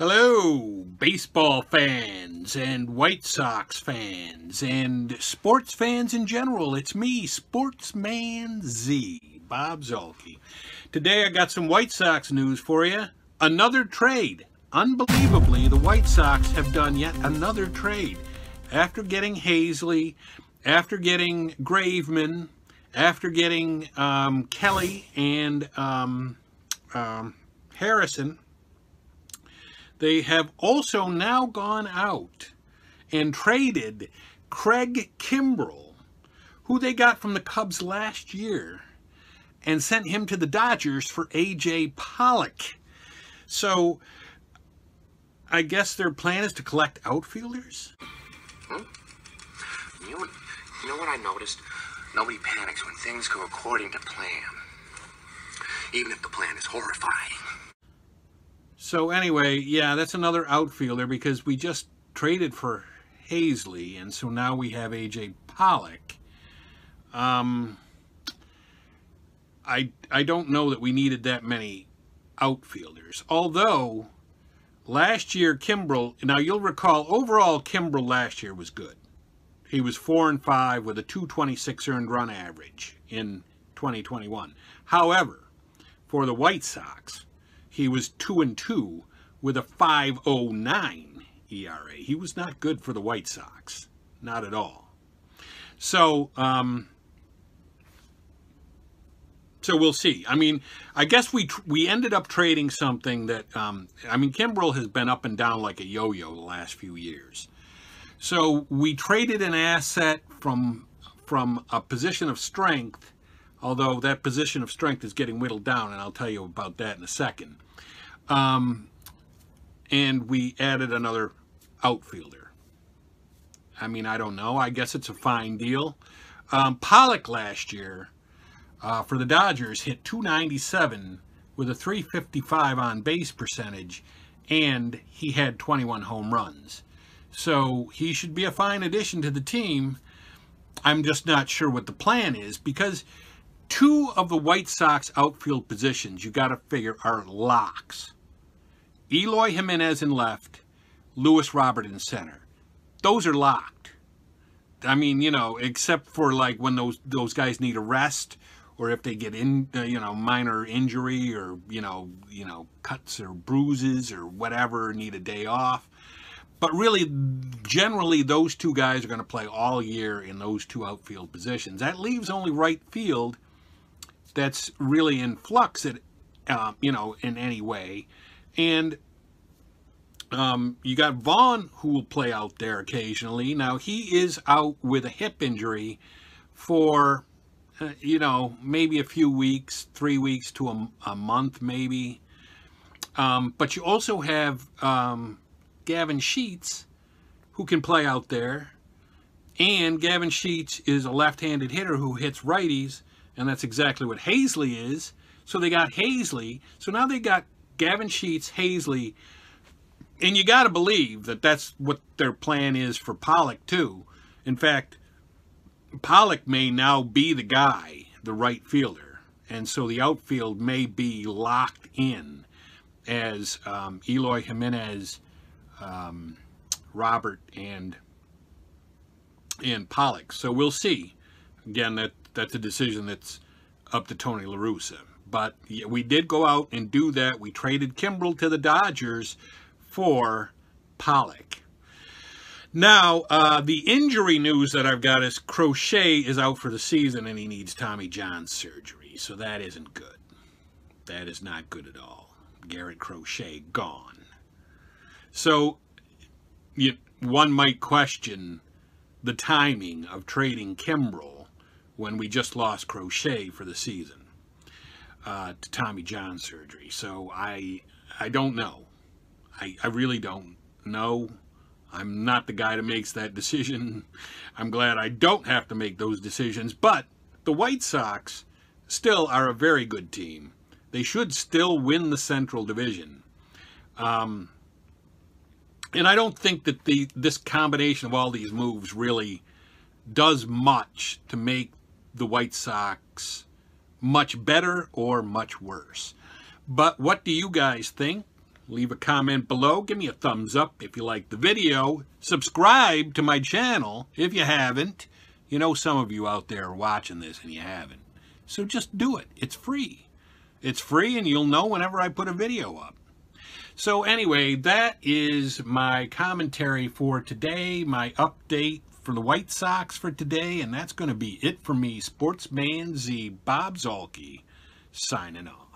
Hello, baseball fans and White Sox fans and sports fans in general. It's me, Sportsman Z, Bob Zuhlke. Today I got some White Sox news for you. Another trade. Unbelievably, the White Sox have done yet another trade. After getting Haseley, after getting Graveman, after getting um, Kelly and um, um, Harrison, they have also now gone out and traded Craig Kimbrel, who they got from the Cubs last year, and sent him to the Dodgers for A.J. Pollock. So I guess their plan is to collect outfielders? Hmm? You, you know what I noticed? Nobody panics when things go according to plan. Even if the plan is horrifying. So anyway, yeah, that's another outfielder because we just traded for Haseley, and so now we have AJ Pollock. Um, I I don't know that we needed that many outfielders. Although last year Kimbrel, now you'll recall overall Kimbrel last year was good. He was four and five with a 226 earned run average in 2021. However, for the White Sox, he was 2 and 2 with a 509 ERA. He was not good for the White Sox. Not at all. So, um, so we'll see. I mean, I guess we we ended up trading something that um, I mean, Kimbrel has been up and down like a yo-yo the last few years. So we traded an asset from from a position of strength although that position of strength is getting whittled down, and I'll tell you about that in a second. Um, and we added another outfielder. I mean, I don't know. I guess it's a fine deal. Um, Pollock last year uh, for the Dodgers hit 297 with a 355 on base percentage, and he had 21 home runs. So he should be a fine addition to the team. I'm just not sure what the plan is because two of the White Sox outfield positions you got to figure are locks. Eloy Jimenez in left, Luis Robert in center. Those are locked. I mean, you know, except for like when those those guys need a rest or if they get in, uh, you know, minor injury or you know, you know, cuts or bruises or whatever, need a day off. But really, generally, those two guys are going to play all year in those two outfield positions. That leaves only right field that's really in flux at, uh, you know, in any way. And um, you got Vaughn who will play out there occasionally. Now he is out with a hip injury for, uh, you know, maybe a few weeks, three weeks to a, a month maybe. Um, but you also have um, Gavin Sheets who can play out there. And Gavin Sheets is a left-handed hitter who hits righties and that's exactly what Haseley is. So they got Haseley. So now they got Gavin Sheets, Haseley, and you got to believe that that's what their plan is for Pollock too. In fact, Pollock may now be the guy, the right fielder, and so the outfield may be locked in as um, Eloy Jimenez, um, Robert, and and Pollock. So we'll see. Again, that that's a decision that's up to Tony La Russa. But we did go out and do that. We traded Kimbrel to the Dodgers for Pollock. Now, uh, the injury news that I've got is Crochet is out for the season and he needs Tommy John surgery. So that isn't good. That is not good at all. Garrett Crochet gone. So you, one might question the timing of trading Kimbrel when we just lost Crochet for the season uh, to Tommy John surgery. So I I don't know. I, I really don't know. I'm not the guy that makes that decision. I'm glad I don't have to make those decisions. But the White Sox still are a very good team. They should still win the Central Division. Um, and I don't think that the this combination of all these moves really does much to make the White Sox much better or much worse. But what do you guys think? Leave a comment below. Give me a thumbs up if you like the video. Subscribe to my channel if you haven't. You know some of you out there are watching this and you haven't. So just do it. It's free. It's free and you'll know whenever I put a video up. So anyway, that is my commentary for today, my update for the White Sox for today, and that's going to be it for me, Sportsman Z Bob Zuhlke, signing off.